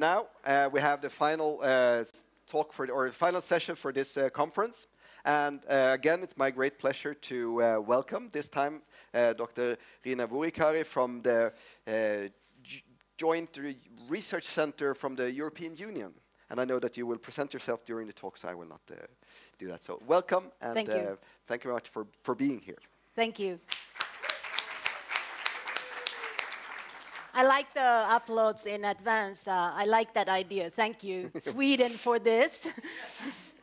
Now uh, we have the final uh, talk for or final session for this uh, conference, and uh, again it's my great pleasure to uh, welcome this time uh, Dr. Riina Vuorikari from the Joint Re Research Center from the European Union. And I know that you will present yourself during the talk, so I will not do that. So welcome, and thank you, thank you very much for, for being here. Thank you. I like the uploads in advance. Uh, I like that idea. Thank you, Sweden, for this.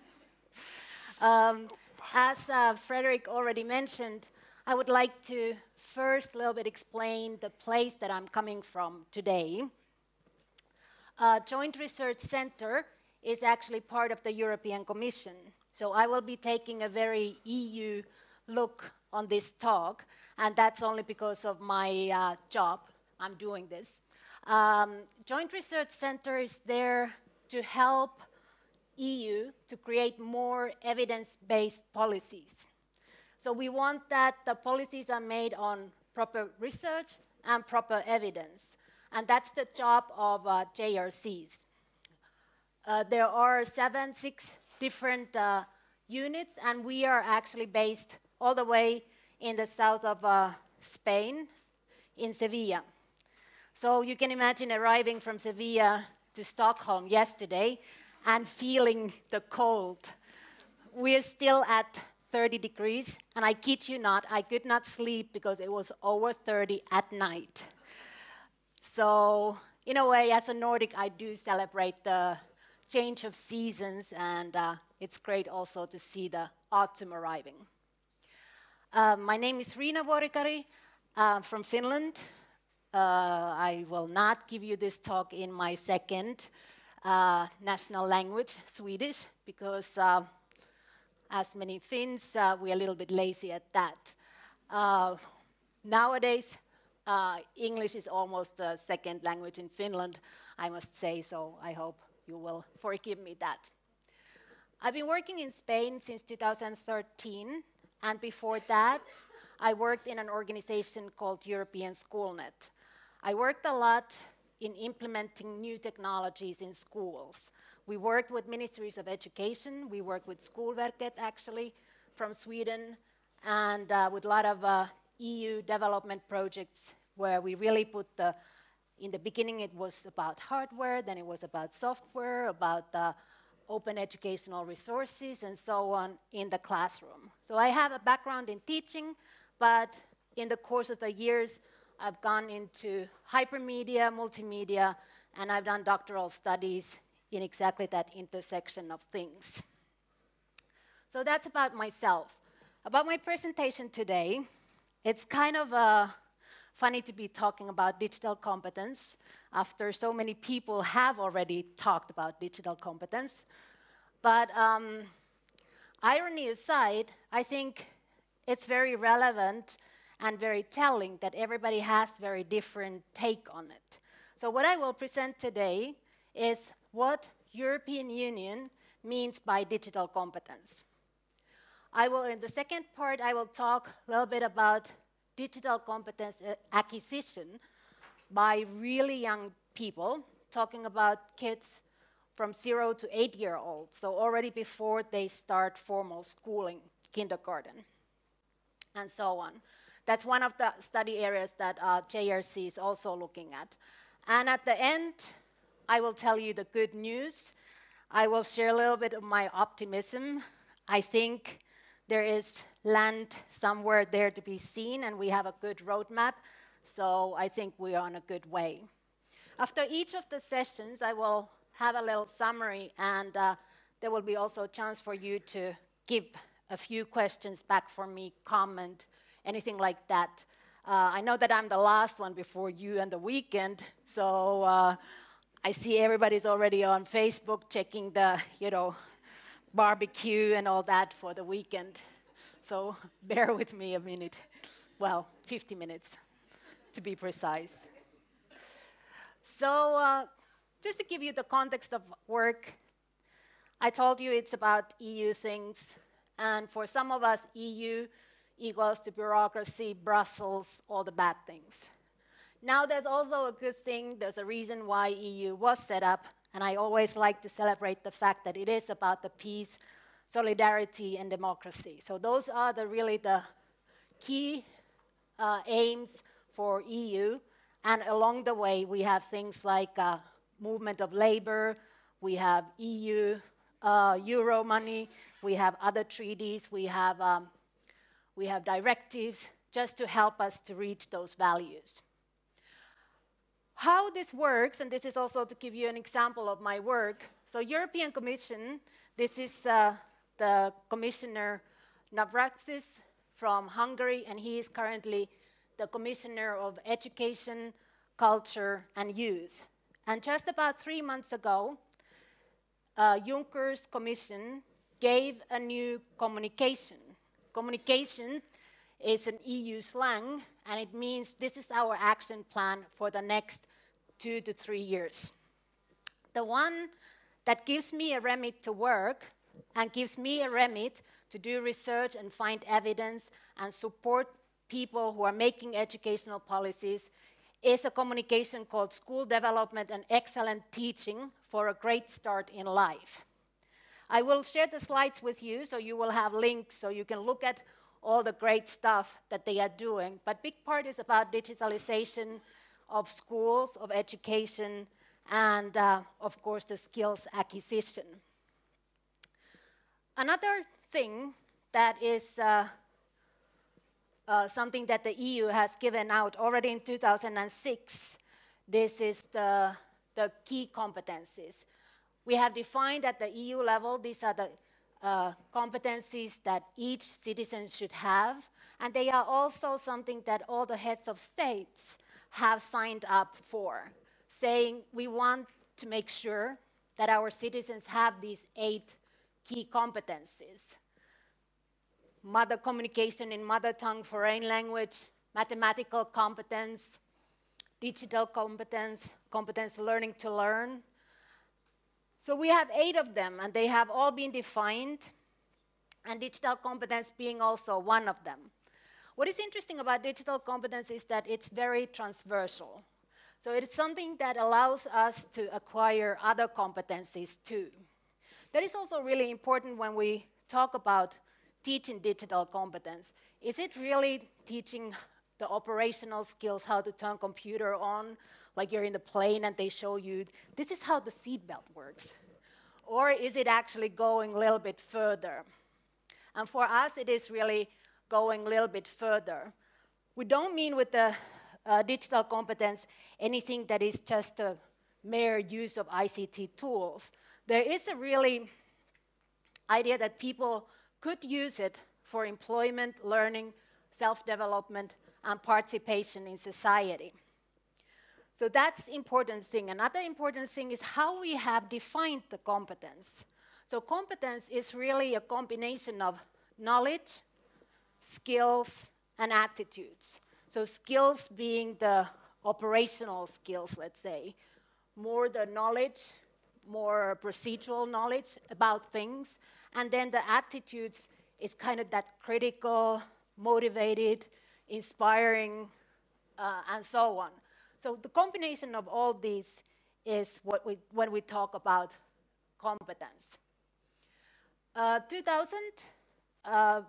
um, as uh, Frederick already mentioned, I would like to first a little bit explain the place that I'm coming from today. Uh, Joint Research Center is actually part of the European Commission. So I will be taking a very EU look on this talk, and that's only because of my uh, job I'm doing this. Um, Joint Research Center is there to help EU to create more evidence-based policies. So we want that the policies are made on proper research and proper evidence. And that's the job of uh, JRCs. Uh, there are seven, six different uh, units, and we are actually based all the way in the south of uh, Spain, in Sevilla. So you can imagine arriving from Sevilla to Stockholm yesterday and feeling the cold. We're still at 30 degrees, and I kid you not, I could not sleep because it was over 30 at night. So, in a way, as a Nordic, I do celebrate the change of seasons, and uh, it's great also to see the autumn arriving. Uh, my name is Riina Vuorikari uh, from Finland. Uh, I will not give you this talk in my second uh, national language, Swedish, because uh, as many Finns, we're a little bit lazy at that. nowadays, English is almost the second language in Finland, I must say, so I hope you will forgive me that. I've been working in Spain since 2013, and before that, I worked in an organization called European Schoolnet. I worked a lot in implementing new technologies in schools. We worked with ministries of education, we worked with Skolverket actually from Sweden, and uh, with a lot of uh, EU development projects where we really put the, in the beginning it was about hardware, then it was about software, about the open educational resources and so on in the classroom. So I have a background in teaching, but in the course of the years, I've gone into hypermedia, multimedia, and I've done doctoral studies in exactly that intersection of things. So that's about myself. About my presentation today, it's kind of uh, funny to be talking about digital competence after so many people have already talked about digital competence. But um, irony aside, I think it's very relevant and very telling that everybody has very different take on it. So what I will present today is what European Union means by digital competence. I will, in the second part, I will talk a little bit about digital competence uh, acquisition by really young people, talking about kids from zero to eight year olds, so already before they start formal schooling, kindergarten, and so on. That's one of the study areas that uh, JRC is also looking at. And at the end, I will tell you the good news. I will share a little bit of my optimism. I think there is land somewhere there to be seen, and we have a good roadmap. So I think we are on a good way. After each of the sessions, I will have a little summary, and uh, there will be also a chance for you to give a few questions back for me, comment, anything like that. Uh, I know that I'm the last one before you and the weekend, so uh, I see everybody's already on Facebook checking the, you know, barbecue and all that for the weekend. So bear with me a minute. Well, 50 minutes to be precise. So, uh, just to give you the context of work, I told you it's about EU things, and for some of us, EU equals to bureaucracy, Brussels, all the bad things. Now there's also a good thing, there's a reason why EU was set up, and I always like to celebrate the fact that it is about the peace, solidarity, and democracy. So those are the really the key uh, aims for EU, and along the way we have things like uh, movement of labor, we have EU uh, euro money, we have other treaties, we have, um, we have directives just to help us to reach those values. How this works, and this is also to give you an example of my work. So European Commission, this is uh, the Commissioner Navracsics from Hungary, and he is currently the Commissioner of Education, Culture, and Youth. And just about three months ago, uh, Juncker's Commission gave a new communication. Communication is an EU slang, and it means this is our action plan for the next two to three years. The one that gives me a remit to work and gives me a remit to do research and find evidence and support people who are making educational policies is a communication called School Development and Excellent Teaching for a Great Start in Life. I will share the slides with you so you will have links so you can look at all the great stuff that they are doing. But big part is about digitalization of schools, of education, and uh, of course the skills acquisition. Another thing that is uh, uh, something that the EU has given out already in 2006, this is the, the key competencies. We have defined at the EU level, these are the uh, competencies that each citizen should have, and they are also something that all the heads of states have signed up for, saying we want to make sure that our citizens have these eight key competencies. Mother communication in mother tongue, foreign language, mathematical competence, digital competence, competence learning to learn. So we have eight of them, and they have all been defined, and digital competence being also one of them. What is interesting about digital competence is that it's very transversal. So it's something that allows us to acquire other competencies too. That is also really important when we talk about teaching digital competence. Is it really teaching the operational skills, how to turn computer on, like you're in the plane and they show you, this is how the seatbelt works? Or is it actually going a little bit further? And for us, it is really going a little bit further. We don't mean with the uh, digital competence anything that is just a mere use of ICT tools. There is a really idea that people could use it for employment, learning, self-development, and participation in society. So that's important thing. Another important thing is how we have defined the competence. So competence is really a combination of knowledge, skills, and attitudes. So skills being the operational skills, let's say, more the knowledge, more procedural knowledge about things, and then the attitudes is kind of that critical, motivated, inspiring, uh, and so on. So the combination of all these is what we, when we talk about competence. Uh, 2000, uh,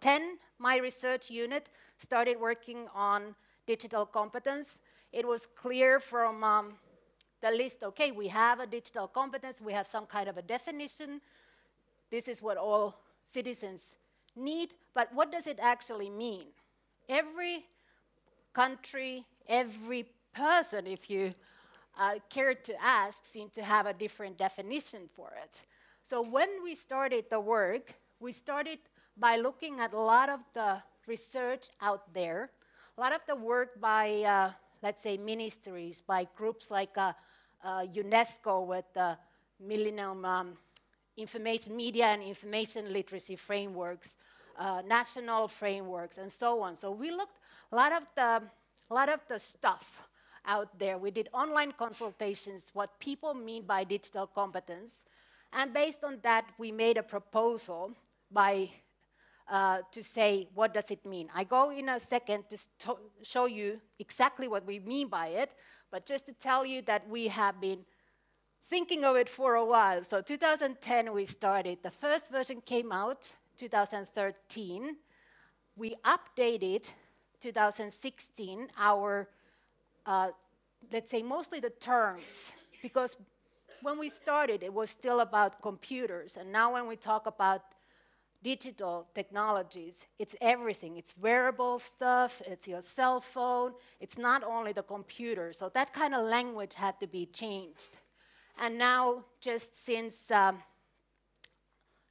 10, my research unit started working on digital competence. It was clear from um, the list, okay, we have a digital competence, we have some kind of a definition. This is what all citizens need, but what does it actually mean? Every country, every person, if you uh, care to ask, seem to have a different definition for it. So when we started the work, we started by looking at a lot of the research out there, a lot of the work by, uh, let's say, ministries, by groups like uh, uh, UNESCO with the Millennium um, Information Media and Information Literacy Frameworks, uh, national frameworks, and so on. So we looked a lot of the, a lot of the stuff out there. We did online consultations, what people mean by digital competence, and based on that, we made a proposal by uh, to say what does it mean. I go in a second to show you exactly what we mean by it, but just to tell you that we have been thinking of it for a while. So 2010 we started. The first version came out 2013. We updated 2016 our, uh, let's say, mostly the terms, because when we started, it was still about computers. And now when we talk about digital technologies, it's everything. It's wearable stuff, it's your cell phone, it's not only the computer. So that kind of language had to be changed. And now, just since um,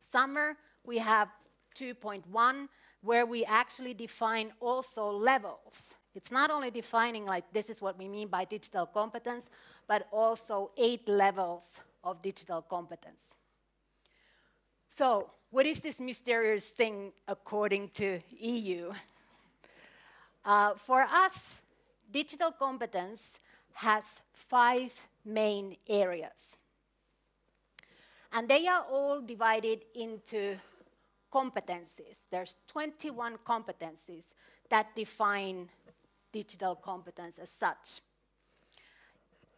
summer, we have 2.1, where we actually define also levels. It's not only defining like this is what we mean by digital competence, but also eight levels of digital competence. So, what is this mysterious thing according to EU? Uh, for us, digital competence has five main areas. And they are all divided into competencies. There's 21 competencies that define digital competence as such.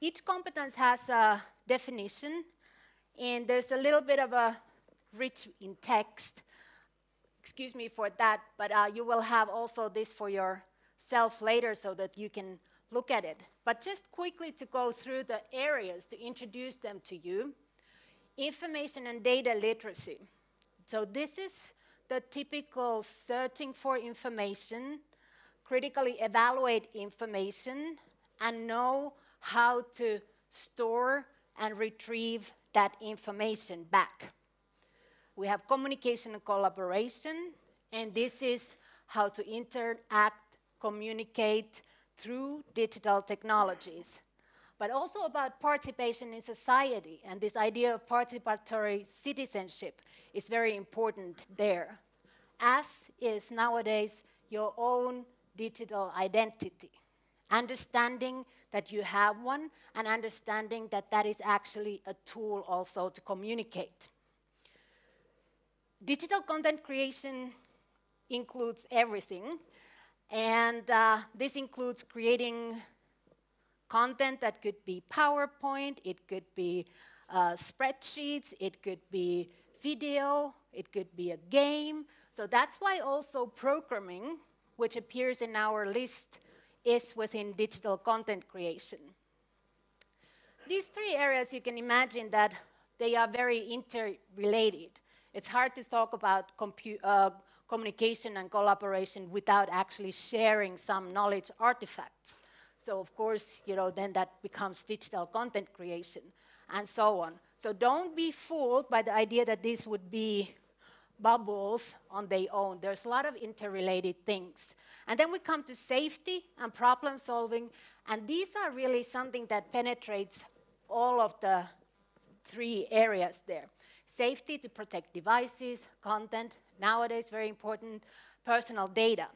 Each competence has a definition, and there's a little bit of a rich in text. Excuse me for that, but uh, you will have also this for yourself later so that you can look at it. But just quickly to go through the areas to introduce them to you. Information and data literacy. So this is the typical searching for information, critically evaluate information, and know how to store and retrieve that information back. We have communication and collaboration, and this is how to interact, communicate, through digital technologies, but also about participation in society. And this idea of participatory citizenship is very important there, as is nowadays your own digital identity. Understanding that you have one and understanding that that is actually a tool also to communicate. Digital content creation includes everything and uh, this includes creating content that could be PowerPoint, it could be uh, spreadsheets, it could be video, it could be a game. So that's why also programming, which appears in our list, is within digital content creation. These three areas, you can imagine that they are very interrelated. It's hard to talk about uh, communication and collaboration without actually sharing some knowledge artifacts. So of course, you know, then that becomes digital content creation and so on. So don't be fooled by the idea that this would be bubbles on their own. There's a lot of interrelated things. And then we come to safety and problem solving, and these are really something that penetrates all of the three areas there. Safety to protect devices, content, nowadays very important, personal data.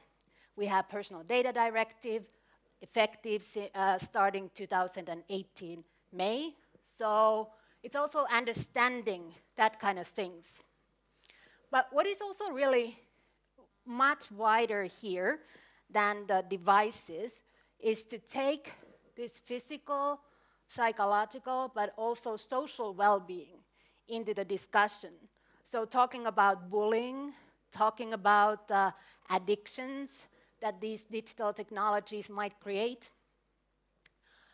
We have personal data directive, effective uh, starting 2018 May. So it's also understanding that kind of things. But what is also really much wider here than the devices is to take this physical, psychological, but also social well-being into the discussion. So, talking about bullying, talking about uh, addictions that these digital technologies might create.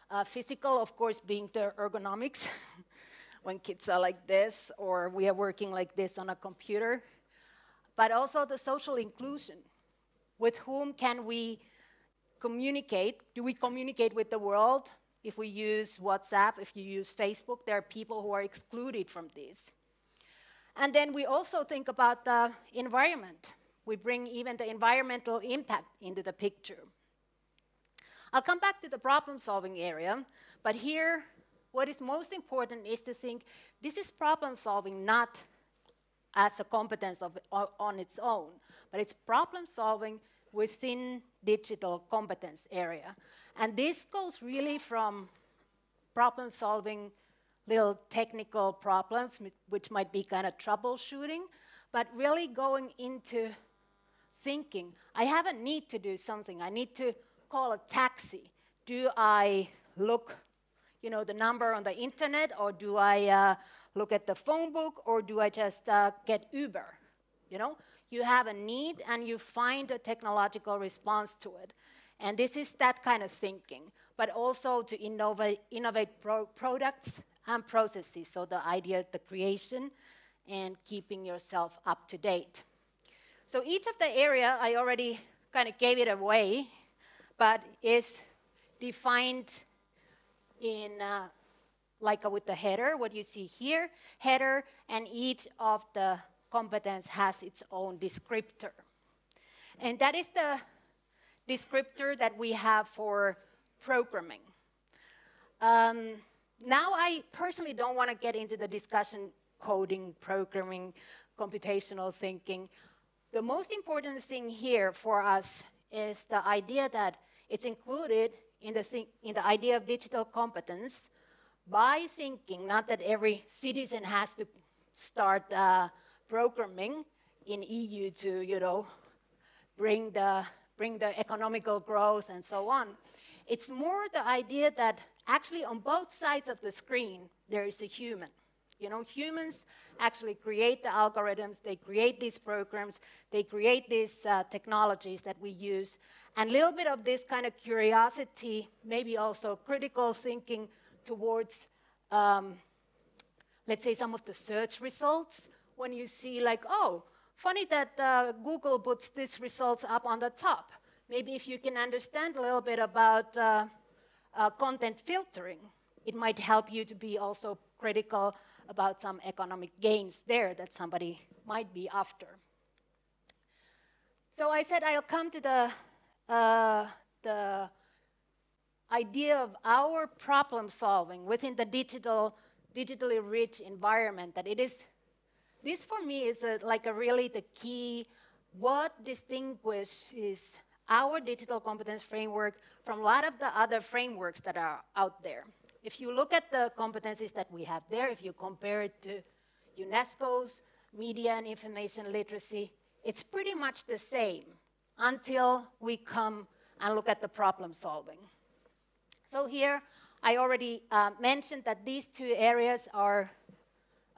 Uh, physical, of course, being the ergonomics, when kids are like this, or we are working like this on a computer. But also the social inclusion. With whom can we communicate? Do we communicate with the world? If we use WhatsApp, if you use Facebook, there are people who are excluded from this. And then we also think about the environment. We bring even the environmental impact into the picture. I'll come back to the problem solving area, but here, what is most important is to think this is problem solving not as a competence of, on its own, but it's problem solving within digital competence area. And this goes really from problem solving little technical problems, which might be kind of troubleshooting, but really going into thinking, I have a need to do something. I need to call a taxi. Do I look, you know, the number on the internet, or do I uh, look at the phone book, or do I just uh, get Uber? You know, you have a need and you find a technological response to it. And this is that kind of thinking, but also to innovate, innovate pro products and processes. So the idea, the creation, and keeping yourself up to date. So each of the area, I already kind of gave it away, but is defined in uh, like with the header, what you see here, header, and each of the competence has its own descriptor. And that is the descriptor that we have for programming. Um, now, I personally don't want to get into the discussion coding, programming, computational thinking. The most important thing here for us is the idea that it's included in the, in the idea of digital competence by thinking, not that every citizen has to start uh, programming in EU to, you know, bring the, bring the economical growth and so on. It's more the idea that actually on both sides of the screen, there is a human. You know, humans actually create the algorithms, they create these programs, they create these uh, technologies that we use. And a little bit of this kind of curiosity, maybe also critical thinking towards, um, let's say, some of the search results. When you see, like, oh, funny that uh, Google puts these results up on the top. Maybe if you can understand a little bit about uh, uh content filtering, it might help you to be also critical about some economic gains there that somebody might be after. So I said I'll come to the, uh, the idea of our problem solving within the digital, digitally rich environment that it is, this for me is a, like a really the key, what distinguishes our digital competence framework from a lot of the other frameworks that are out there. If you look at the competencies that we have there, if you compare it to UNESCO's media and information literacy, it's pretty much the same until we come and look at the problem solving. So here, I already uh, mentioned that these two areas are,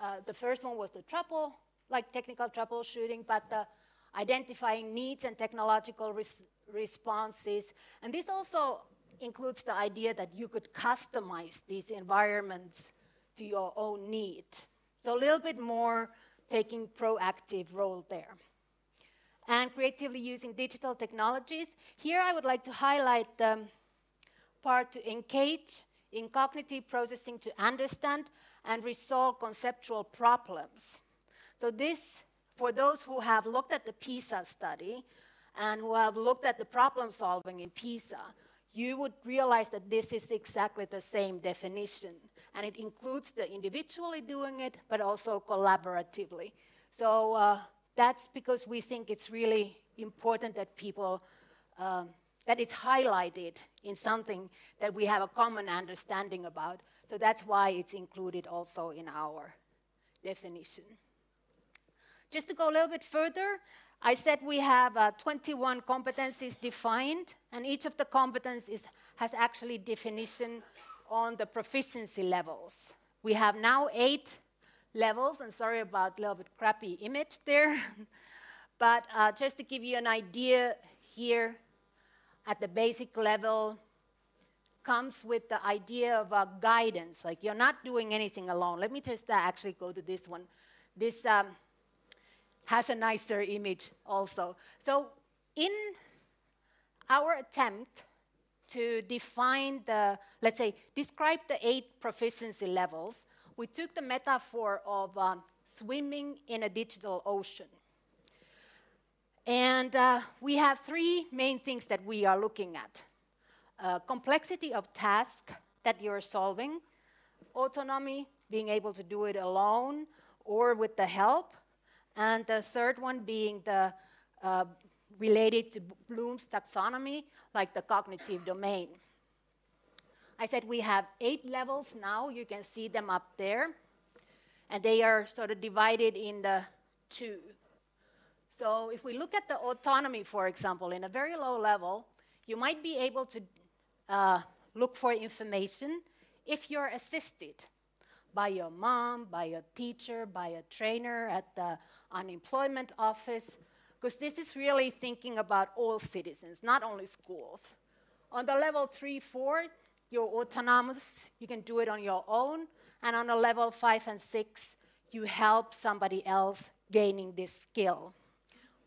uh, the first one was the trouble, like technical troubleshooting, but the identifying needs and technological res responses. And this also includes the idea that you could customize these environments to your own need. So a little bit more taking proactive role there. And creatively using digital technologies. Here I would like to highlight the part to engage in cognitive processing to understand and resolve conceptual problems. So this, for those who have looked at the PISA study and who have looked at the problem solving in PISA, you would realize that this is exactly the same definition. And it includes the individually doing it, but also collaboratively. So uh, that's because we think it's really important that people, um, that it's highlighted in something that we have a common understanding about. So that's why it's included also in our definition. Just to go a little bit further, I said we have uh, 21 competencies defined, and each of the competencies has actually definition on the proficiency levels. We have now eight levels, and sorry about a little bit crappy image there, but uh, just to give you an idea here, at the basic level, comes with the idea of uh, guidance, like you're not doing anything alone. Let me just uh, actually go to this one. This um, has a nicer image also. So in our attempt to define the, let's say, describe the eight proficiency levels, we took the metaphor of um, swimming in a digital ocean. And uh, we have three main things that we are looking at. Uh, complexity of task that you're solving, autonomy, being able to do it alone or with the help, and the third one being the uh, related to Bloom's taxonomy, like the cognitive domain. I said we have eight levels now. You can see them up there. And they are sort of divided in the two. So if we look at the autonomy, for example, in a very low level, you might be able to uh, look for information if you're assisted by your mom, by your teacher, by a trainer at the unemployment office, because this is really thinking about all citizens, not only schools. On the level three, four, you're autonomous, you can do it on your own, and on a level five and six, you help somebody else gaining this skill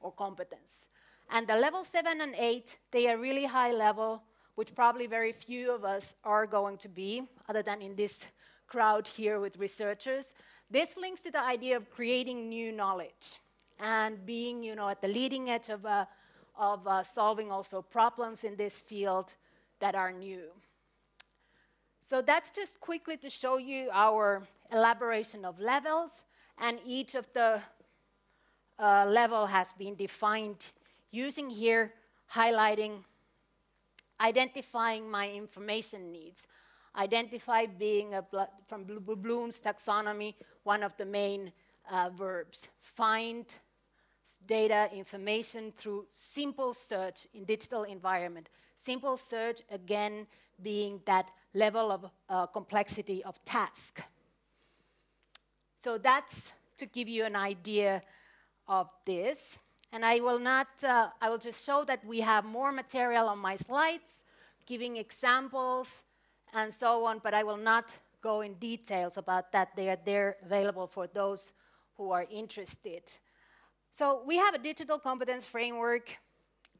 or competence. And the level seven and eight, they are really high level, which probably very few of us are going to be, other than in this crowd here with researchers. This links to the idea of creating new knowledge and being, you know, at the leading edge of, uh, of uh, solving also problems in this field that are new. So that's just quickly to show you our elaboration of levels, and each of the uh, level has been defined using here highlighting identifying my information needs. Identify being from Bloom's taxonomy, one of the main uh, verbs. Find data information through simple search in digital environment. Simple search, again, being that level of uh, complexity of task. So that's to give you an idea of this. And I will not, uh, I will just show that we have more material on my slides, giving examples and so on, but I will not go in details about that. They are there available for those who are interested. So we have a digital competence framework.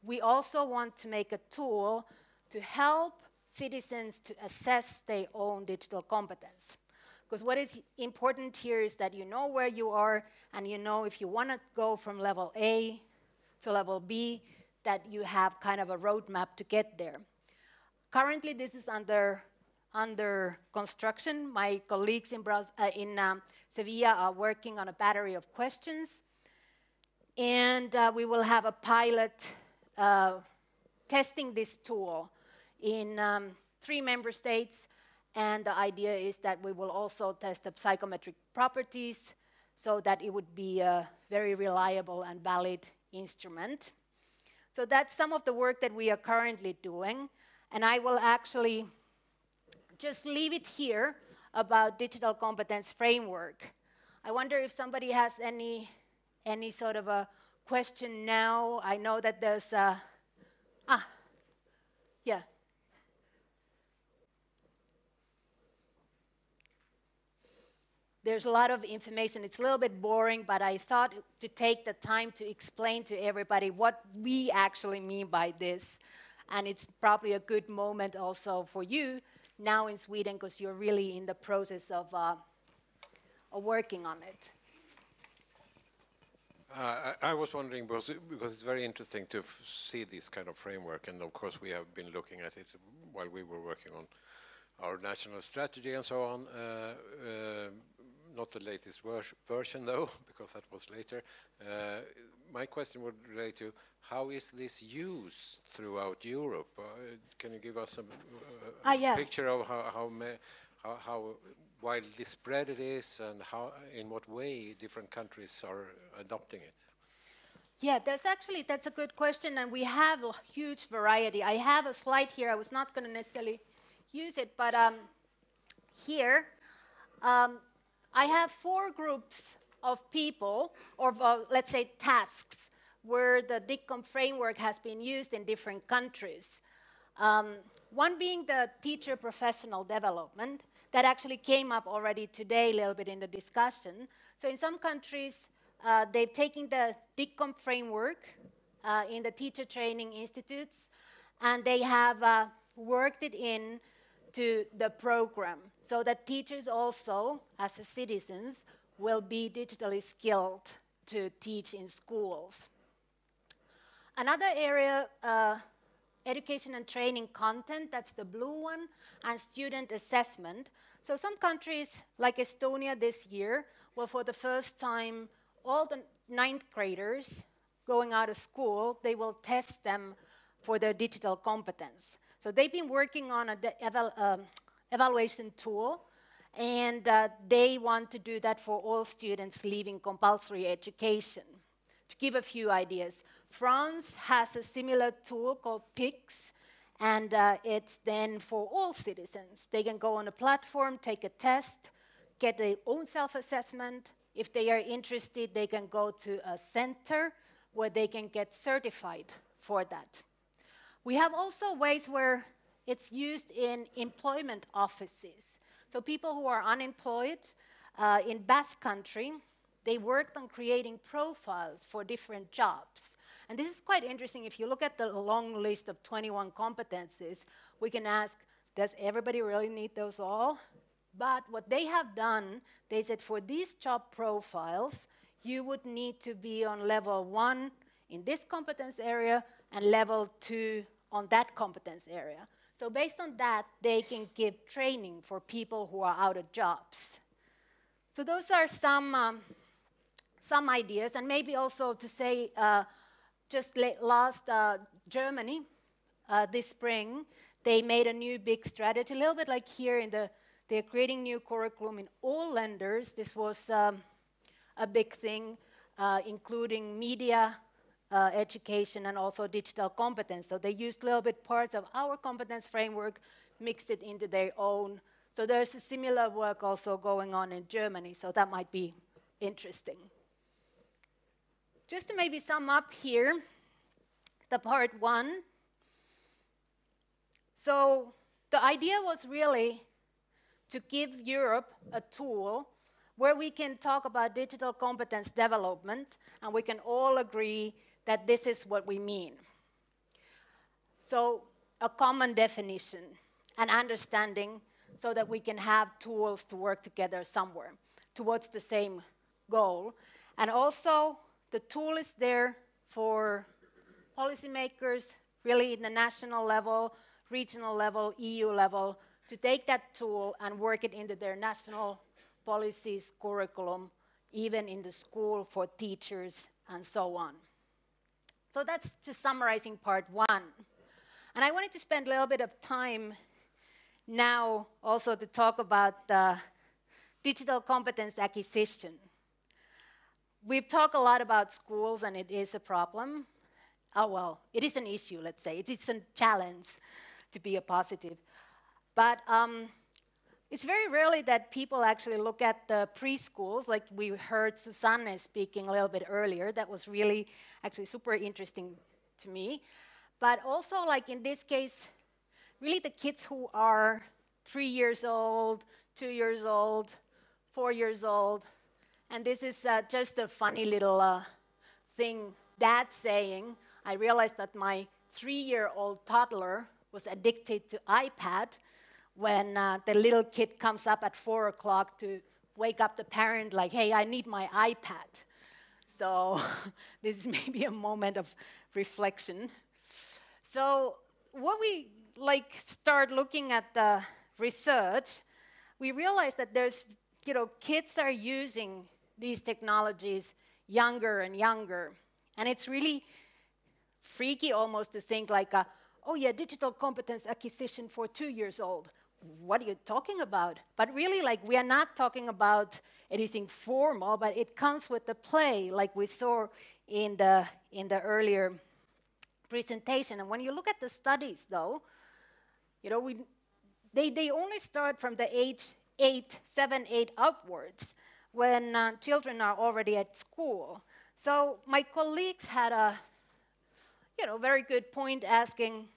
We also want to make a tool to help citizens to assess their own digital competence. Because what is important here is that you know where you are and you know if you want to go from level A to level B, that you have kind of a roadmap to get there. Currently, this is under, under construction. My colleagues in, uh, in um, Sevilla are working on a battery of questions. And uh, we will have a pilot uh, testing this tool in um, three member states and the idea is that we will also test the psychometric properties so that it would be a very reliable and valid instrument. So that's some of the work that we are currently doing. And I will actually just leave it here about digital competence framework. I wonder if somebody has any, any sort of a question now. I know that there's a, ah, yeah. There's a lot of information. It's a little bit boring, but I thought to take the time to explain to everybody what we actually mean by this. And it's probably a good moment also for you now in Sweden because you're really in the process of, uh, working on it. Uh, I, was wondering because, because it's very interesting to see this kind of framework, and of course we have been looking at it while we were working on our national strategy and so on. Uh, uh not the latest version though, because that was later. Uh, my question would relate to how is this used throughout Europe? Uh, can you give us a, ah, yeah. picture of how, how, how, how, widely spread it is and how, in what way different countries are adopting it? Yeah, that's actually, that's a good question, and we have a huge variety. I have a slide here. I was not going to necessarily use it, but um, here, um, I have four groups of people, or uh, let's say tasks, where the DigComp framework has been used in different countries. Um, one being the teacher professional development, that actually came up already today a little bit in the discussion. So in some countries, uh, they've taken the DigComp framework uh, in the teacher training institutes, and they have uh, worked it in to the program so that teachers also, as citizens, will be digitally skilled to teach in schools. Another area, uh, education and training content, that's the blue one, and student assessment. So some countries, like Estonia this year, will for the first time, all the ninth graders going out of school, they will test them for their digital competence. So they've been working on an eval um, evaluation tool, and uh, they want to do that for all students leaving compulsory education. to give a few ideas. France has a similar tool called Pix, and uh, it's then for all citizens. They can go on a platform, take a test, get their own self assessment. If they are interested, they can go to a center where they can get certified for that. We have also ways where it's used in employment offices. So people who are unemployed uh, in Basque Country, they worked on creating profiles for different jobs. And this is quite interesting. If you look at the long list of 21 competencies, we can ask, does everybody really need those all? But what they have done, they said for these job profiles, you would need to be on level one in this competence area and level two on that competence area. So based on that, they can give training for people who are out of jobs. So those are some, um, some ideas, and maybe also to say, uh, just last uh, Germany uh, this spring, they made a new big strategy, a little bit like here in the, they're creating new curriculum in all Länder. This was um, a big thing, uh, including media uh, education and also digital competence. So they used a little bit parts of our competence framework, mixed it into their own. So there's a similar work also going on in Germany, so that might be interesting. Just to maybe sum up here, the part one. So the idea was really to give Europe a tool where we can talk about digital competence development and we can all agree that this is what we mean. So, a common definition and understanding so that we can have tools to work together somewhere towards the same goal. And also, the tool is there for policymakers, really in the national level, regional level, EU level, to take that tool and work it into their national policies, curriculum, even in the school for teachers, and so on. So that's just summarizing part one. And I wanted to spend a little bit of time now also to talk about digital competence acquisition. We've talked a lot about schools, and it is a problem. Oh, well, it is an issue, let's say. It is a challenge to be a positive. But um, it's very rarely that people actually look at the preschools, like we heard Susanne speaking a little bit earlier. That was really actually super interesting to me. But also, like in this case, really the kids who are three years old, two years old, four years old. And this is uh, just a funny little uh, thing dad saying. I realized that my three year old toddler was addicted to iPad when uh, the little kid comes up at four o'clock to wake up the parent, like, hey, I need my iPad. So this is maybe a moment of reflection. So when we like start looking at the research, we realize that there's, you know, kids are using these technologies younger and younger. And it's really freaky almost to think like, a, oh yeah, digital competence acquisition for two years old what are you talking about? But really, like, we are not talking about anything formal, but it comes with the play, like we saw in the, in the earlier presentation. And when you look at the studies, though, you know, we, they, they only start from the age eight, seven, eight upwards when uh, children are already at school. So my colleagues had a, you know, very good point asking,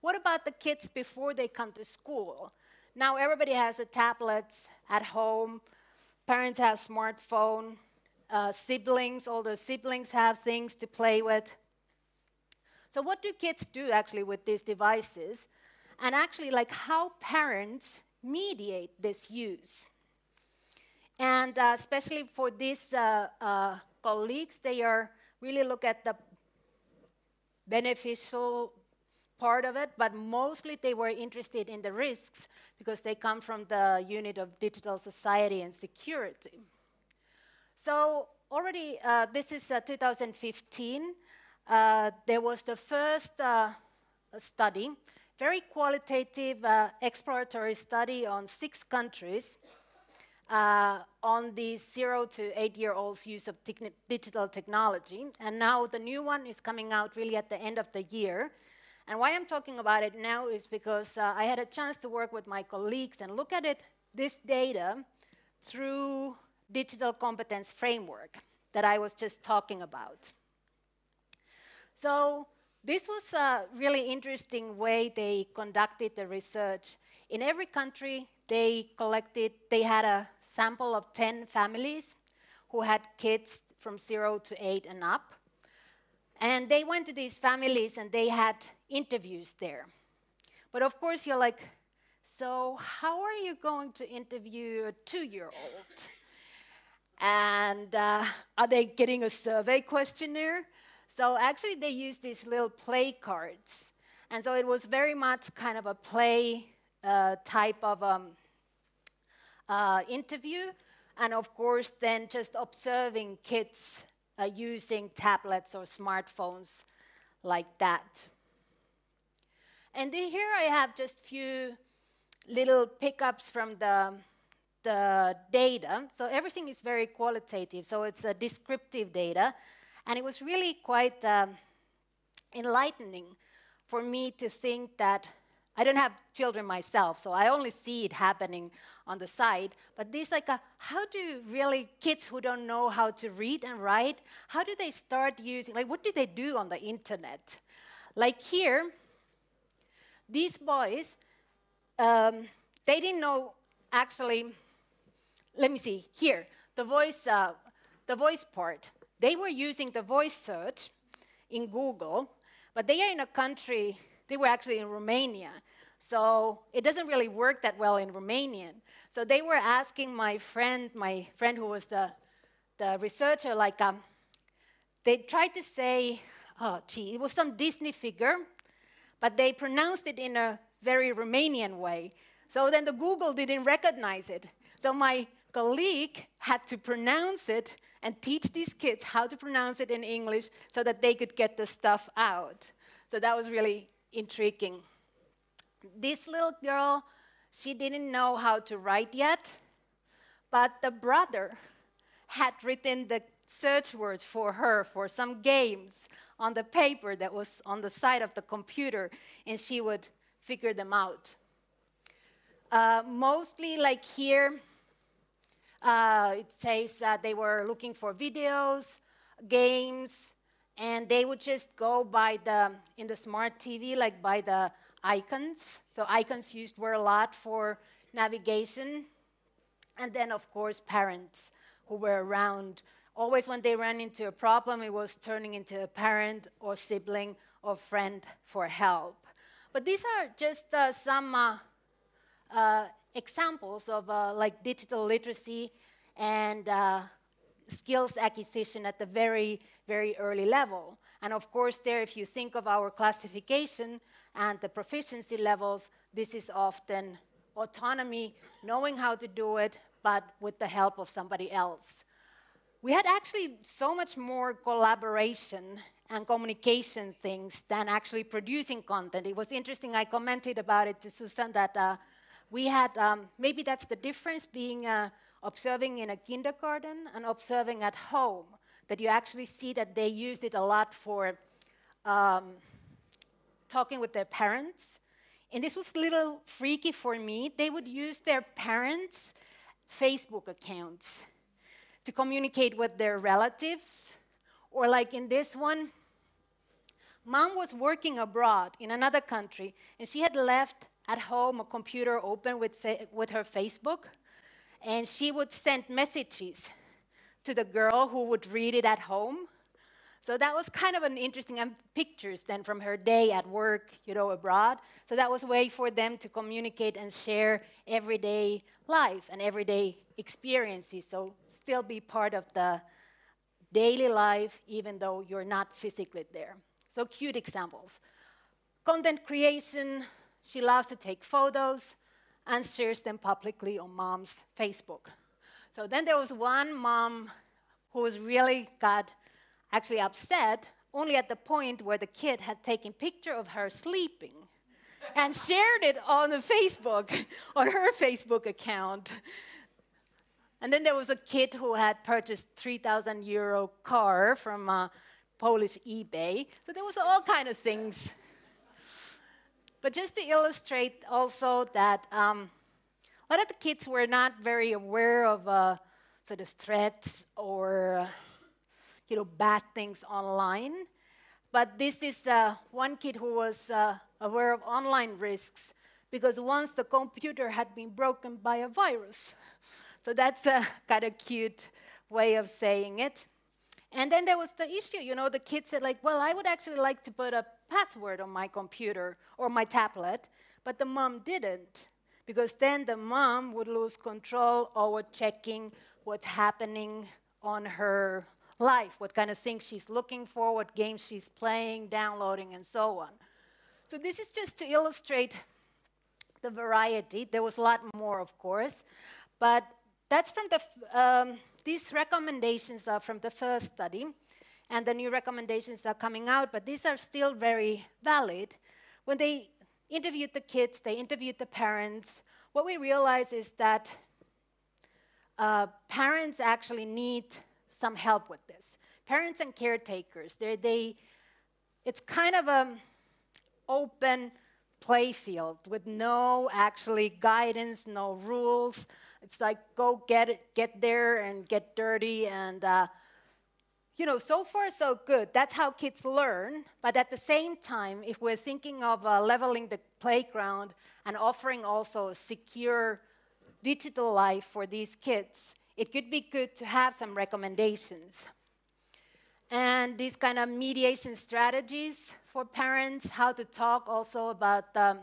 what about the kids before they come to school? Now everybody has a tablet at home. Parents have smartphone. Uh, siblings, older siblings have things to play with. So what do kids do actually with these devices? And actually, like how parents mediate this use. And uh, especially for these uh, uh colleagues, they are really look at the beneficial part of it, but mostly they were interested in the risks because they come from the unit of digital society and security. So already, uh, this is uh, 2015, uh, there was the first uh, study, very qualitative uh, exploratory study on six countries uh, on the zero to eight year olds' use of digital technology. And now the new one is coming out really at the end of the year. And why I'm talking about it now is because uh, I had a chance to work with my colleagues and look at it, this data, through digital competence framework that I was just talking about. So this was a really interesting way they conducted the research. In every country, they collected, they had a sample of 10 families who had kids from zero to eight and up. And they went to these families and they had interviews there. But of course, you're like, so how are you going to interview a two year old? And uh, are they getting a survey questionnaire? So actually, they used these little play cards. And so it was very much kind of a play uh, type of um, uh, interview. And of course, then just observing kids uh, using tablets or smartphones like that. And here I have just a few little pickups from the, the data. So everything is very qualitative, so it's a descriptive data. And it was really quite um, enlightening for me to think that I don't have children myself, so I only see it happening on the side. But this, like, a, how do really kids who don't know how to read and write, how do they start using, like, what do they do on the internet? Like here, these boys, um, they didn't know actually. Let me see here, the voice, uh, the voice part. They were using the voice search in Google, but they are in a country they were actually in Romania. So it doesn't really work that well in Romanian. So they were asking my friend, my friend who was the, the researcher, like, um, they tried to say, oh, gee, it was some Disney figure, but they pronounced it in a very Romanian way. So then the Google didn't recognize it. So my colleague had to pronounce it and teach these kids how to pronounce it in English so that they could get the stuff out. So that was really intriguing. This little girl, she didn't know how to write yet, but the brother had written the search words for her for some games on the paper that was on the side of the computer, and she would figure them out. Uh, mostly, like here, uh, it says that they were looking for videos, games, and they would just go by the, in the smart TV, like by the icons. So icons used were a lot for navigation. And then, of course, parents who were around. Always when they ran into a problem, it was turning into a parent or sibling or friend for help. But these are just uh, some uh, uh, examples of uh, like digital literacy and uh, skills acquisition at the very, very early level. And of course, there, if you think of our classification and the proficiency levels, this is often autonomy, knowing how to do it, but with the help of somebody else. We had actually so much more collaboration and communication things than actually producing content. It was interesting, I commented about it to Susan that uh, we had, um, maybe that's the difference being uh, observing in a kindergarten and observing at home, that you actually see that they used it a lot for um, talking with their parents. And this was a little freaky for me. They would use their parents' Facebook accounts to communicate with their relatives. Or, like in this one, mom was working abroad in another country, and she had left at home a computer open with, with her Facebook and she would send messages to the girl who would read it at home. So that was kind of an interesting and pictures then from her day at work, you know, abroad. So that was a way for them to communicate and share everyday life and everyday experiences. So still be part of the daily life, even though you're not physically there. So cute examples. Content creation, she loves to take photos and shares them publicly on mom's Facebook. So then there was one mom who was really got actually upset only at the point where the kid had taken picture of her sleeping and shared it on the Facebook, on her Facebook account. And then there was a kid who had purchased 3,000 euro car from a Polish eBay. So there was all kind of things. But just to illustrate also that um, a lot of the kids were not very aware of uh, sort of threats or you know bad things online. But this is uh, one kid who was uh, aware of online risks because once the computer had been broken by a virus. So that's a kind of cute way of saying it. And then there was the issue, you know, the kid said, like, well, I would actually like to put a password on my computer or my tablet, but the mom didn't, because then the mom would lose control over checking what's happening on her life, what kind of things she's looking for, what games she's playing, downloading, and so on. So this is just to illustrate the variety. There was a lot more, of course, but that's from the, um, these recommendations are from the first study, and the new recommendations are coming out, but these are still very valid. When they interviewed the kids, they interviewed the parents, what we realize is that uh, parents actually need some help with this. Parents and caretakers, they, it's kind of an open playfield with no actually guidance, no rules. It's like go get it, get there and get dirty and uh, you know, so far so good. That's how kids learn. But at the same time, if we're thinking of uh, leveling the playground and offering also a secure digital life for these kids, it could be good to have some recommendations. And these kind of mediation strategies for parents, how to talk also about um,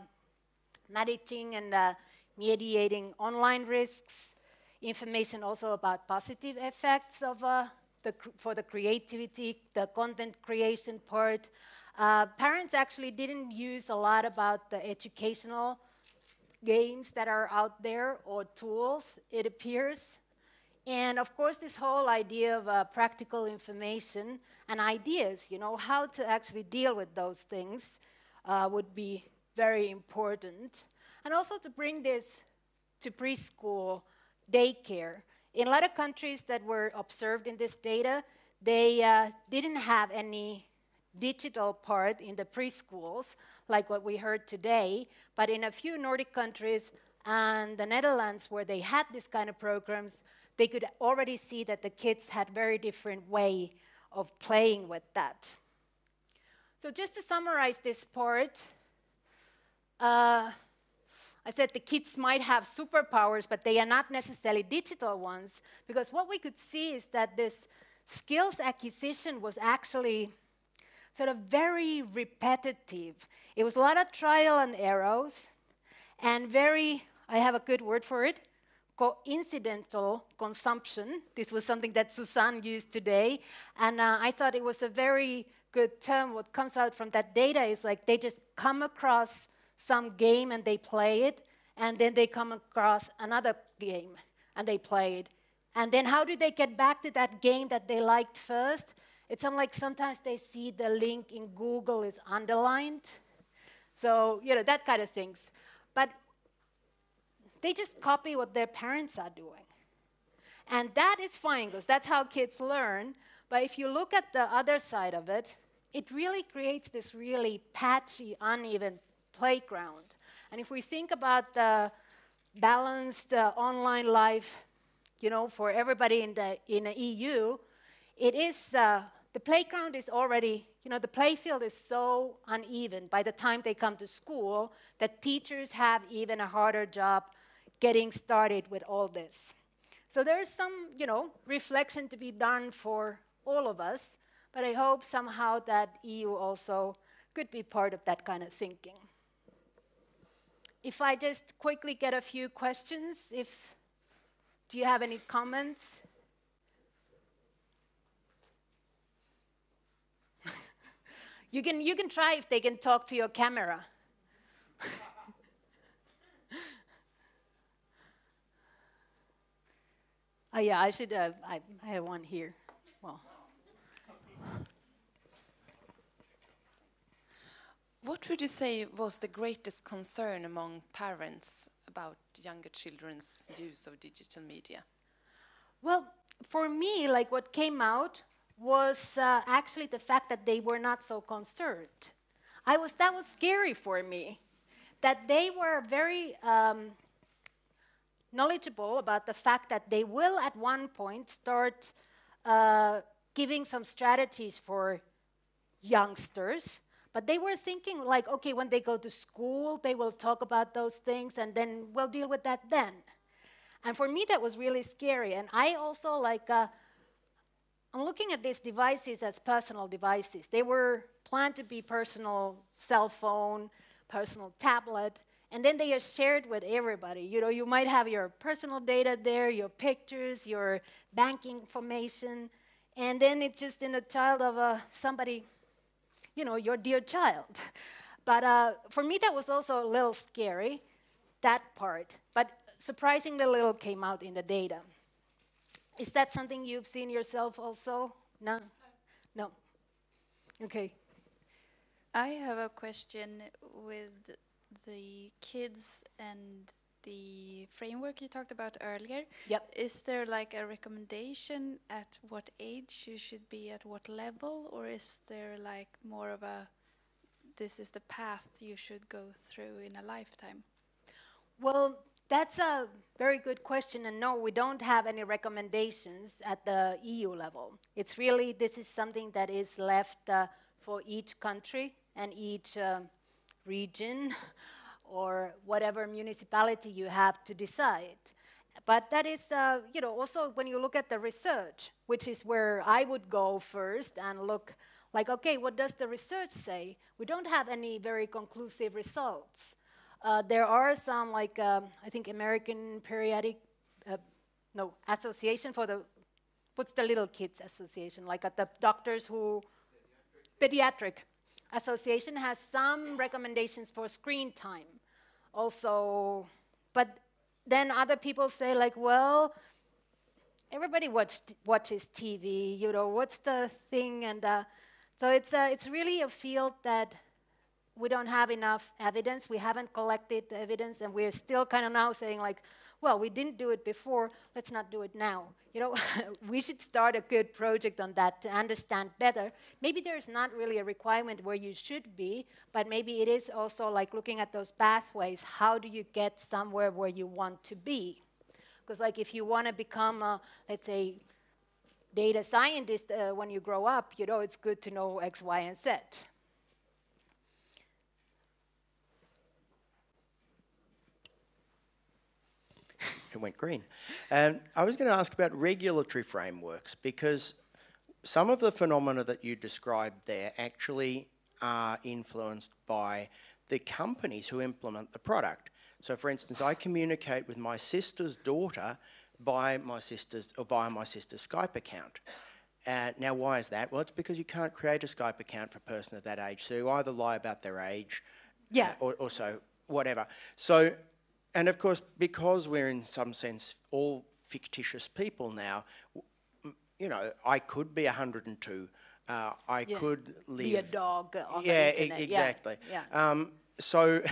managing and uh, mediating online risks, information also about positive effects of uh, the, for the creativity, the content creation part. Uh, parents actually didn't use a lot about the educational games that are out there or tools, it appears. And of course, this whole idea of uh, practical information and ideas, you know, how to actually deal with those things uh, would be very important. And also to bring this to preschool daycare. In a lot of countries that were observed in this data, they uh, didn't have any digital part in the preschools, like what we heard today, but in a few Nordic countries and the Netherlands, where they had this kind of programs, they could already see that the kids had very different way of playing with that. So just to summarize this part, uh, I said the kids might have superpowers, but they are not necessarily digital ones, because what we could see is that this skills acquisition was actually sort of very repetitive. It was a lot of trial and errors, and very, I have a good word for it, coincidental consumption. This was something that Susanne used today, and uh, I thought it was a very good term. What comes out from that data is like they just come across some game and they play it, and then they come across another game and they play it. And then how do they get back to that game that they liked first? It's like sometimes they see the link in Google is underlined. So, you know, that kind of things. But they just copy what their parents are doing. And that is fine because that's how kids learn. But if you look at the other side of it, it really creates this really patchy, uneven playground. And if we think about the balanced uh, online life, you know, for everybody in the in the EU, it is uh, the playground is already, you know, the playfield is so uneven by the time they come to school that teachers have even a harder job getting started with all this. So there's some, you know, reflection to be done for all of us, but I hope somehow that EU also could be part of that kind of thinking. If I just quickly get a few questions, if do you have any comments? you can you can try if they can talk to your camera. Oh, yeah, I should, uh, I, I have one here. Well. What would you say was the greatest concern among parents about younger children's use of digital media? Well, for me, like what came out was uh, actually the fact that they were not so concerned. I was, that was scary for me, that they were very um, knowledgeable about the fact that they will at one point start uh, giving some strategies for youngsters. But they were thinking, like, okay, when they go to school, they will talk about those things and then we'll deal with that then. And for me, that was really scary. And I also, like, uh, I'm looking at these devices as personal devices. They were planned to be personal cell phone, personal tablet, and then they are shared with everybody. You know, you might have your personal data there, your pictures, your banking information, and then it's just in a child of uh, somebody, you know, your dear child. But uh, for me, that was also a little scary, that part. But surprisingly little came out in the data. Is that something you've seen yourself also? No? No. Okay. I have a question with the kids and the framework you talked about earlier. Yep. Is there like a recommendation at what age you should be at what level, or is there like more of a this is the path you should go through in a lifetime? Well, that's a very good question, and no, we don't have any recommendations at the EU level. It's really, this is something that is left uh, for each country and each uh, region or whatever municipality you have to decide. But that is, uh, you know, also when you look at the research, which is where I would go first and look like, okay, what does the research say? We don't have any very conclusive results. Uh, there are some, like um, I think American Periodic, uh, no, Association for the, what's the little kids association? Like at the doctors who, pediatric. pediatric association has some recommendations for screen time. Also, but then other people say like, well, everybody watch, watches TV, you know, what's the thing? And uh, so it's, uh, it's really a field that we don't have enough evidence. We haven't collected the evidence, and we're still kind of now saying like, well, we didn't do it before, let's not do it now. You know, we should start a good project on that to understand better. Maybe there's not really a requirement where you should be, but maybe it is also like looking at those pathways. How do you get somewhere where you want to be? Because like if you want to become, a, let's say, data scientist uh, when you grow up, you know, it's good to know X, Y, and Z. it went green. Um, I was going to ask about regulatory frameworks because some of the phenomena that you described there actually are influenced by the companies who implement the product. So, for instance, I communicate with my sister's daughter by my sister's or via my sister's Skype account. Uh, now, why is that? Well, it's because you can't create a Skype account for a person of that age. So you either lie about their age, yeah, uh, or, or so whatever. So and of course, because we're in some sense all fictitious people now, you know, I could be 102. Uh, I yeah. could live. Be a dog. yeah, e exactly. Yeah. yeah. Um, so,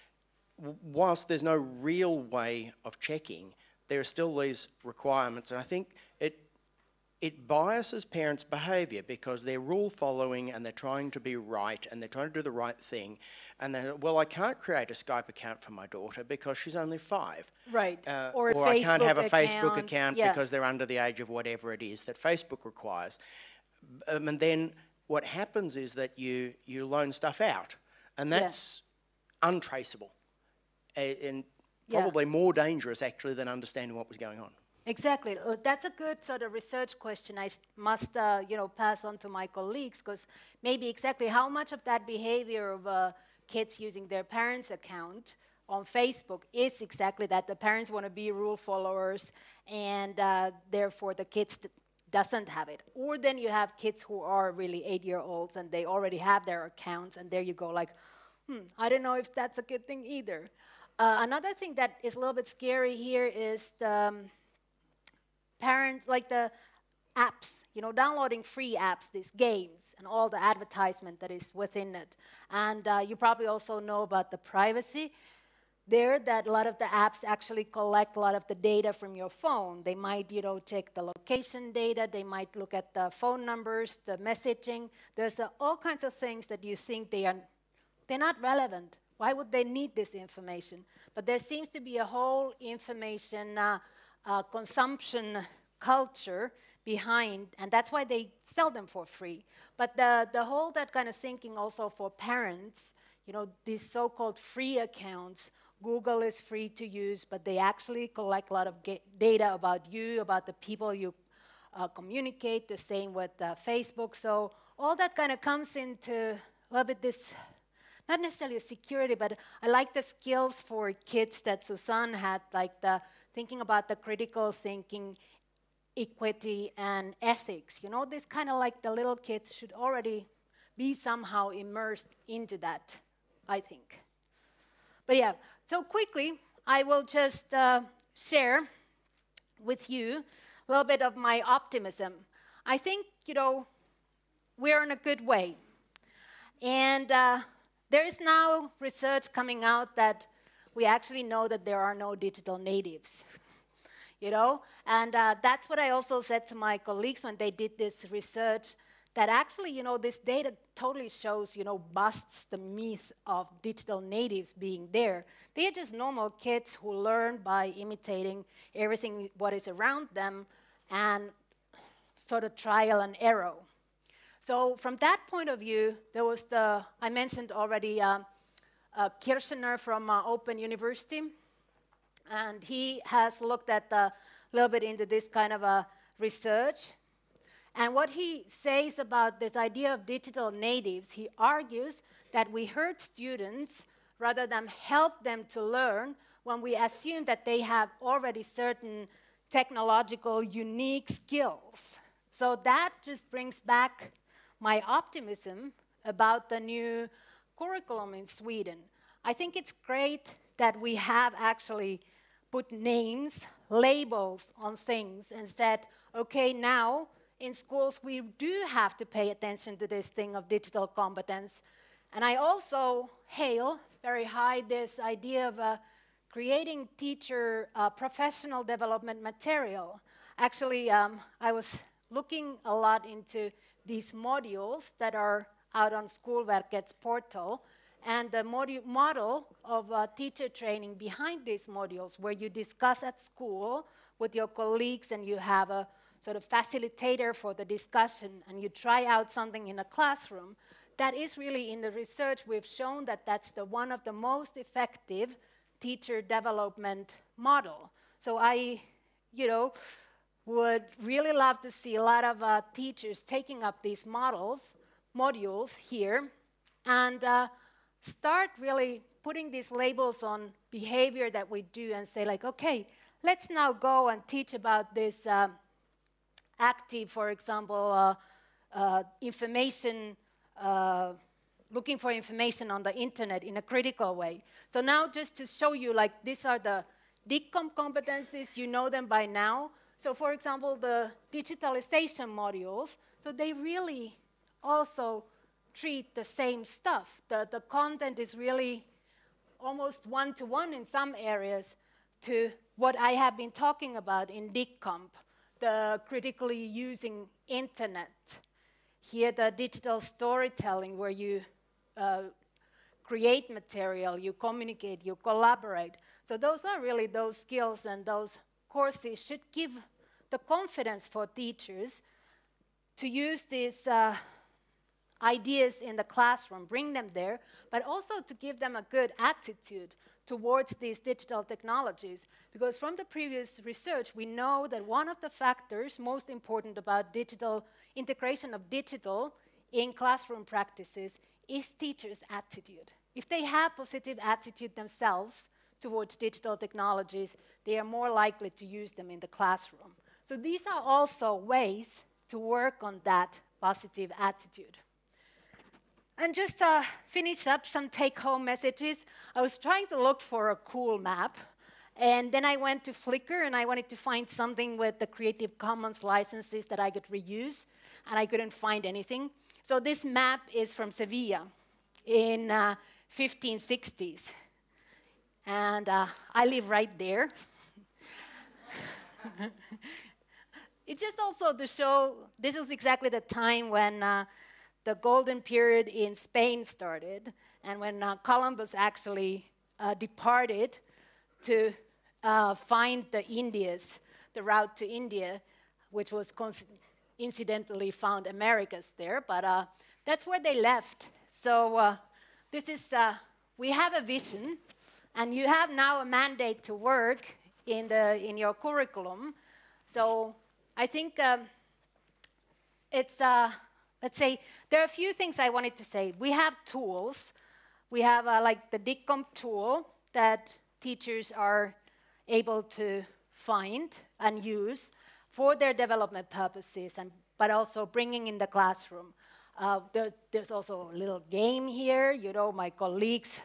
whilst there's no real way of checking, there are still these requirements, and I think it it biases parents' behaviour because they're rule following and they're trying to be right and they're trying to do the right thing, and they well, I can't create a Skype account for my daughter because she's only five. Right. Uh, or, or I can't have a. Facebook account yeah. because they're under the age of whatever it is that Facebook requires. Um, and then what happens is that you, you loan stuff out, and that's yeah. untraceable and probably yeah. more dangerous actually than understanding what was going on. Exactly. That's a good sort of research question I must, uh, you know, pass on to my colleagues because maybe exactly how much of that behavior of uh, kids using their parents' account on Facebook is exactly that. The parents want to be rule followers, and uh, therefore the kids doesn't have it. Or then you have kids who are really eight-year-olds and they already have their accounts, and there you go, like, hmm, I don't know if that's a good thing either. Uh, another thing that is a little bit scary here is the um, parents, like the apps, you know, downloading free apps, these games, and all the advertisement that is within it. And uh, you probably also know about the privacy. there that a lot of the apps actually collect a lot of the data from your phone. They might, you know, check the location data. They might look at the phone numbers, the messaging. There's uh, all kinds of things that you think they are, they're not relevant. Why would they need this information? But there seems to be a whole information uh, uh, consumption culture behind, and that's why they sell them for free. But the, the whole that kind of thinking also for parents, you know, these so-called free accounts, Google is free to use, but they actually collect a lot of data about you, about the people you uh, communicate, the same with uh, Facebook. So all that kind of comes into a little bit this, not necessarily security, but I like the skills for kids that Susanne had, like the thinking about the critical thinking, equity, and ethics. You know, this kind of like the little kids should already be somehow immersed into that, I think. But yeah, so quickly, I will just uh, share with you a little bit of my optimism. I think, you know, we're in a good way. And uh, there is now research coming out that we actually know that there are no digital natives. You know, and uh, that's what I also said to my colleagues when they did this research that actually, you know, this data totally shows, you know, busts the myth of digital natives being there. They are just normal kids who learn by imitating everything what is around them and sort of trial and error. So from that point of view, there was the, I mentioned already, uh, uh, Kirschner from uh, Open University, and he has looked at a little bit into this kind of a research. And what he says about this idea of digital natives, he argues that we hurt students rather than help them to learn when we assume that they have already certain technological unique skills. So that just brings back my optimism about the new curriculum in Sweden. I think it's great that we have actually put names, labels on things and said, okay, now in schools, we do have to pay attention to this thing of digital competence. And I also hail very high this idea of uh, creating teacher uh, professional development material. Actually, um, I was looking a lot into these modules that are out on Skolverket's portal, and the model of uh, teacher training behind these modules, where you discuss at school with your colleagues and you have a sort of facilitator for the discussion and you try out something in a classroom, that is really in the research we've shown that that's the one of the most effective teacher development model. So I, you know, would really love to see a lot of uh, teachers taking up these models, modules here, and uh, start really putting these labels on behavior that we do and say like, okay, let's now go and teach about this uh, active, for example, uh, uh, information, uh, looking for information on the internet in a critical way. So now just to show you, like, these are the DigComp competencies, you know them by now. So for example, the digitalization modules, so they really also treat the same stuff. The, the content is really almost one-to-one -one in some areas to what I have been talking about in DigComp the critically using internet. Here, the digital storytelling, where you uh, create material, you communicate, you collaborate. So those are really those skills and those courses should give the confidence for teachers to use these uh, ideas in the classroom, bring them there, but also to give them a good attitude towards these digital technologies. Because from the previous research, we know that one of the factors most important about digital integration of digital in classroom practices is teachers' attitude. If they have positive attitude themselves towards digital technologies, they are more likely to use them in the classroom. So these are also ways to work on that positive attitude. And just uh, finish up some take home messages, I was trying to look for a cool map. And then I went to Flickr and I wanted to find something with the Creative Commons licenses that I could reuse, and I couldn't find anything. So this map is from Sevilla in uh, 1560s. and uh, I live right there. it's just also to show this is exactly the time when uh, the golden period in Spain started, and when uh, Columbus actually uh, departed to uh, find the Indias, the route to India, which was incidentally found Americas there, but uh, that's where they left. So uh, this is, uh, we have a vision, and you have now a mandate to work in, the, in your curriculum. So I think um, it's, let's say, there are a few things I wanted to say. We have tools. We have uh, like the DigComp tool that teachers are able to find and use for their development purposes, and, but also bringing in the classroom. Uh, there, there's also a little game here. You know, my colleagues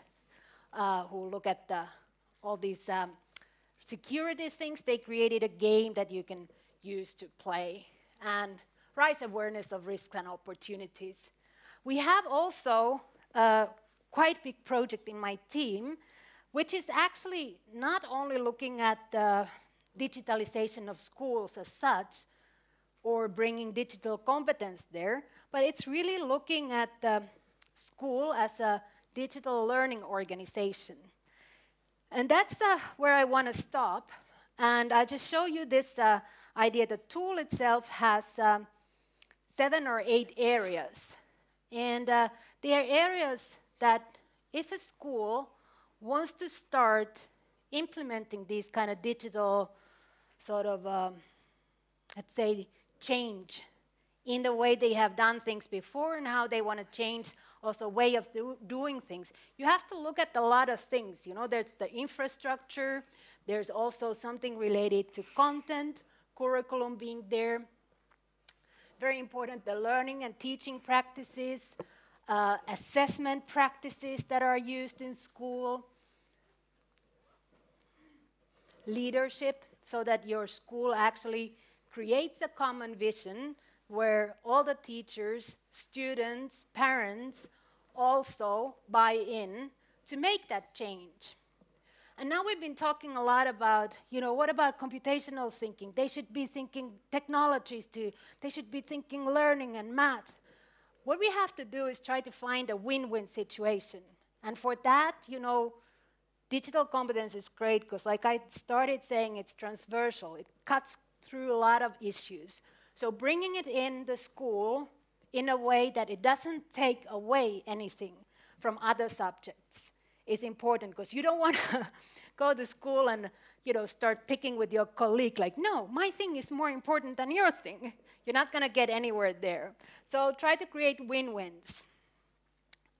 uh, who look at the, all these um, security things, they created a game that you can use to play and raise awareness of risks and opportunities. We have also a quite big project in my team, which is actually not only looking at the digitalization of schools as such, or bringing digital competence there, but it's really looking at the school as a digital learning organization. And that's uh, where I want to stop. And I'll just show you this uh, idea. The tool itself has um, seven or eight areas. And uh, they are areas that if a school wants to start implementing these kind of digital sort of, um, let's say, change in the way they have done things before and how they want to change also way of do doing things. You have to look at a lot of things. You know, there's the infrastructure. There's also something related to content, curriculum being there. Very important, the learning and teaching practices, uh, assessment practices that are used in school, leadership, so that your school actually creates a common vision where all the teachers, students, parents also buy in to make that change. And now we've been talking a lot about, you know, what about computational thinking? They should be thinking technologies too. They should be thinking learning and math. What we have to do is try to find a win-win situation. And for that, you know, digital competence is great because like I started saying, it's transversal. It cuts through a lot of issues. So bringing it in the school in a way that it doesn't take away anything from other subjects is important because you don't want to go to school and you know start picking with your colleague like no my thing is more important than your thing. You're not going to get anywhere there. So try to create win-wins.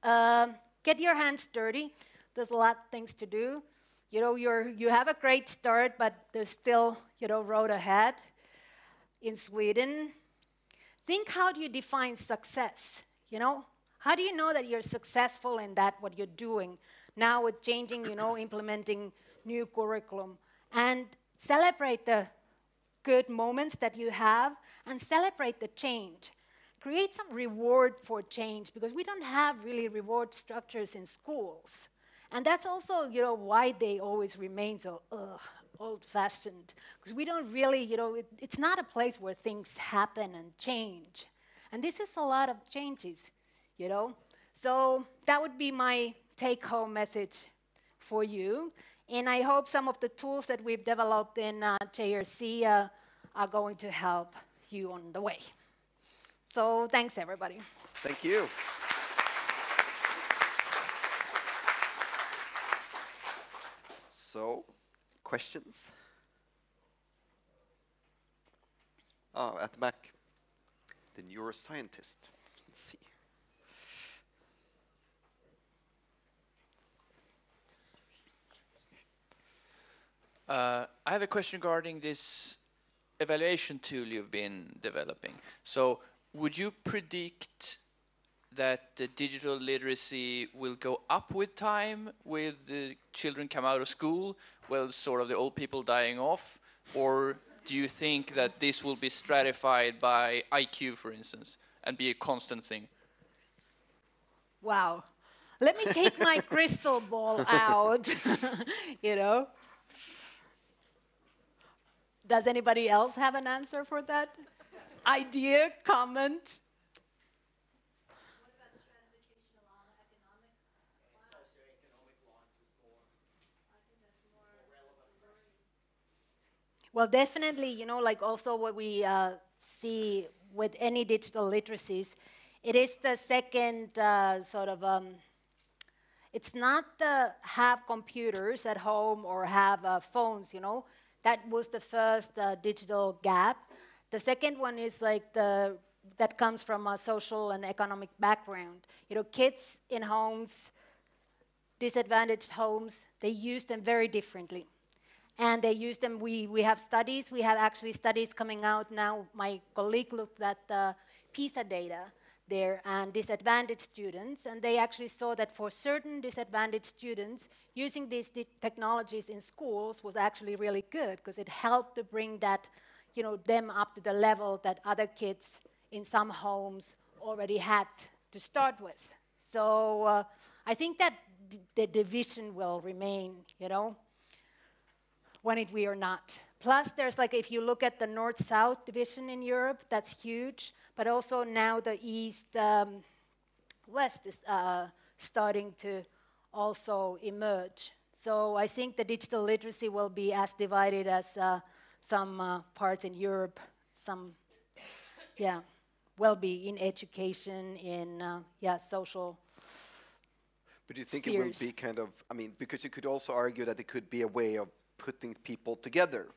Uh, get your hands dirty. There's a lot of things to do. You know you're you have a great start but there's still you know road ahead in sweden. Think how do you define success you know? How do you know that you're successful in that what you're doing now with changing, you know, implementing new curriculum. And celebrate the good moments that you have and celebrate the change. Create some reward for change because we don't have really reward structures in schools. And that's also, you know, why they always remain so old-fashioned. Because we don't really, you know, it, it's not a place where things happen and change. And this is a lot of changes, you know. So that would be my take home message for you. And I hope some of the tools that we've developed in uh, JRC uh, are going to help you on the way. So thanks, everybody. Thank you. So, questions? Oh, at the back, the neuroscientist. Let's see. Uh, I have a question regarding this evaluation tool you've been developing. So would you predict that the digital literacy will go up with time with the children come out of school, well, sort of the old people dying off? Or do you think that this will be stratified by IQ, for instance, and be a constant thing? Wow. Let me take my crystal ball out, you know. Does anybody else have an answer for that? Idea, comment? Well, definitely, you know, like also what we uh, see with any digital literacies, it is the second uh, sort of, um, it's not the have computers at home or have uh, phones, you know. That was the first uh, digital gap. The second one is like the, that comes from a social and economic background. You know, kids in homes, disadvantaged homes, they use them very differently and they use them. We, we have studies, we have actually studies coming out now. My colleague looked at the PISA data there and disadvantaged students, and they actually saw that for certain disadvantaged students, using these technologies in schools was actually really good because it helped to bring that, you know, them up to the level that other kids in some homes already had to start with. So uh, I think that the division will remain, you know when it, we are not. Plus, there's like, if you look at the north south division in Europe, that's huge, but also now the east um, west is uh, starting to also emerge. So I think the digital literacy will be as divided as uh, some uh, parts in Europe, some, yeah, will be in education, in, uh, yeah, social but do you think spheres. it will be kind of, I mean, because you could also argue that it could be a way of putting people together.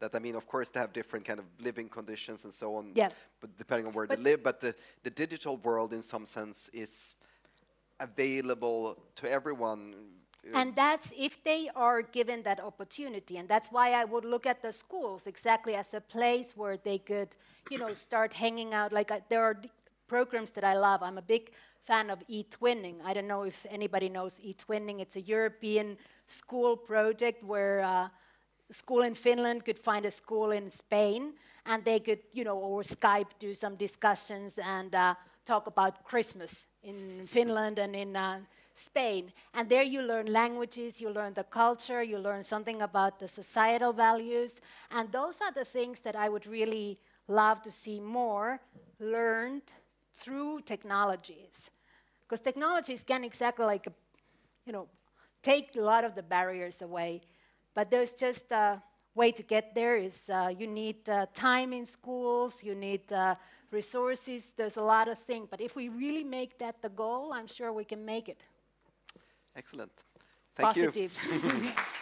That I mean, of course, they have different kind of living conditions and so on. Yeah. But depending on where But they live, but the the digital world, in some sense, is available to everyone. uh, And that's if they are given that opportunity. And that's why I would look at the schools exactly as a place where they could, you know, start hanging out. Like, uh, there are d- programs that I love. I'm a big fan of eTwinning. I don't know if anybody knows eTwinning. It's a European school project where uh, a school in Finland could find a school in Spain, and they could, you know, over Skype do some discussions and uh, talk about Christmas in Finland and in uh, Spain. And there you learn languages, you learn the culture, you learn something about the societal values, and those are the things that I would really love to see more learned through technologies. Because technologies can exactly like, you know, take a lot of the barriers away. But there's just a way to get there is uh, you need uh, time in schools, you need uh, resources, there's a lot of things. But if we really make that the goal, I'm sure we can make it. Excellent. Thank you. Positive.